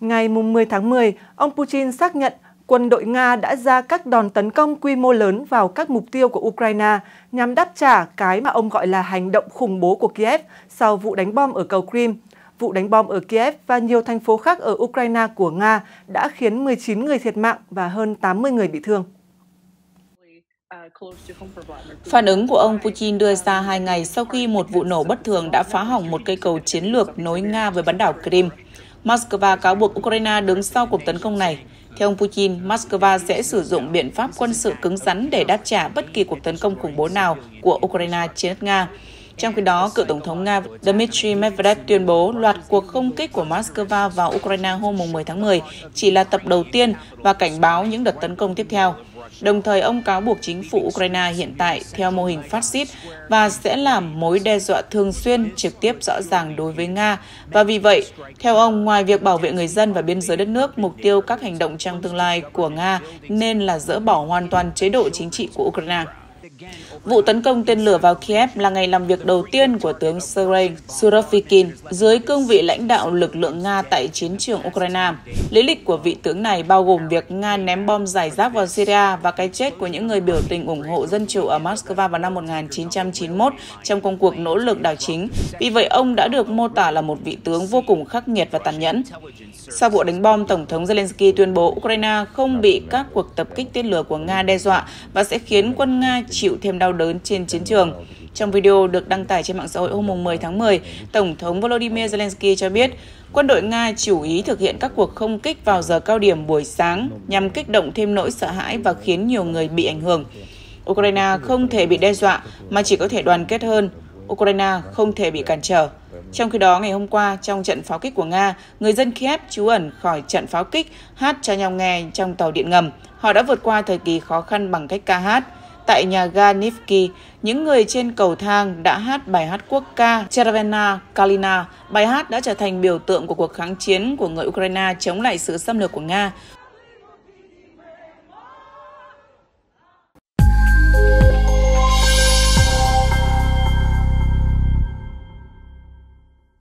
Ngày 10 tháng 10, ông Putin xác nhận quân đội Nga đã ra các đòn tấn công quy mô lớn vào các mục tiêu của Ukraine nhằm đáp trả cái mà ông gọi là hành động khủng bố của Kiev sau vụ đánh bom ở cầu Crimea. Vụ đánh bom ở Kiev và nhiều thành phố khác ở Ukraine của Nga đã khiến 19 người thiệt mạng và hơn 80 người bị thương. Phản ứng của ông Putin đưa ra hai ngày sau khi một vụ nổ bất thường đã phá hỏng một cây cầu chiến lược nối Nga với bán đảo Crimea. Moscow cáo buộc Ukraine đứng sau cuộc tấn công này. Theo ông Putin, Moscow sẽ sử dụng biện pháp quân sự cứng rắn để đáp trả bất kỳ cuộc tấn công khủng bố nào của Ukraine trên đất Nga. Trong khi đó, cựu Tổng thống Nga Dmitry Medvedev tuyên bố loạt cuộc không kích của Moscow vào Ukraine hôm 10 tháng 10 chỉ là tập đầu tiên và cảnh báo những đợt tấn công tiếp theo. Đồng thời, ông cáo buộc chính phủ Ukraine hiện tại theo mô hình phát xít và sẽ làm mối đe dọa thường xuyên trực tiếp rõ ràng đối với Nga. Và vì vậy, theo ông, ngoài việc bảo vệ người dân và biên giới đất nước, mục tiêu các hành động trong tương lai của Nga nên là dỡ bỏ hoàn toàn chế độ chính trị của Ukraine. Vụ tấn công tên lửa vào Kiev là ngày làm việc đầu tiên của tướng Sergei Surovikin dưới cương vị lãnh đạo lực lượng Nga tại chiến trường Ukraine. Lý lịch của vị tướng này bao gồm việc Nga ném bom giải rác vào Syria và cái chết của những người biểu tình ủng hộ dân chủ ở Moscow vào năm 1991 trong công cuộc nỗ lực đảo chính. Vì vậy, ông đã được mô tả là một vị tướng vô cùng khắc nghiệt và tàn nhẫn. Sau vụ đánh bom, Tổng thống Zelensky tuyên bố Ukraine không bị các cuộc tập kích tên lửa của Nga đe dọa và sẽ khiến quân Nga chịu thêm đau đớn trên chiến trường. Trong video được đăng tải trên mạng xã hội hôm 10 tháng 10, Tổng thống Volodymyr Zelensky cho biết quân đội Nga chủ ý thực hiện các cuộc không kích vào giờ cao điểm buổi sáng nhằm kích động thêm nỗi sợ hãi và khiến nhiều người bị ảnh hưởng. Ukraine không thể bị đe dọa mà chỉ có thể đoàn kết hơn. Ukraine không thể bị cản trở. Trong khi đó, ngày hôm qua, trong trận pháo kích của Nga, người dân Kiev trú ẩn khỏi trận pháo kích hát cho nhau nghe trong tàu điện ngầm. Họ đã vượt qua thời kỳ khó khăn bằng cách ca hát. Tại nhà ga Nivki, những người trên cầu thang đã hát bài hát quốc ca Chervena Kalina. Bài hát đã trở thành biểu tượng của cuộc kháng chiến của người Ukraine chống lại sự xâm lược của Nga.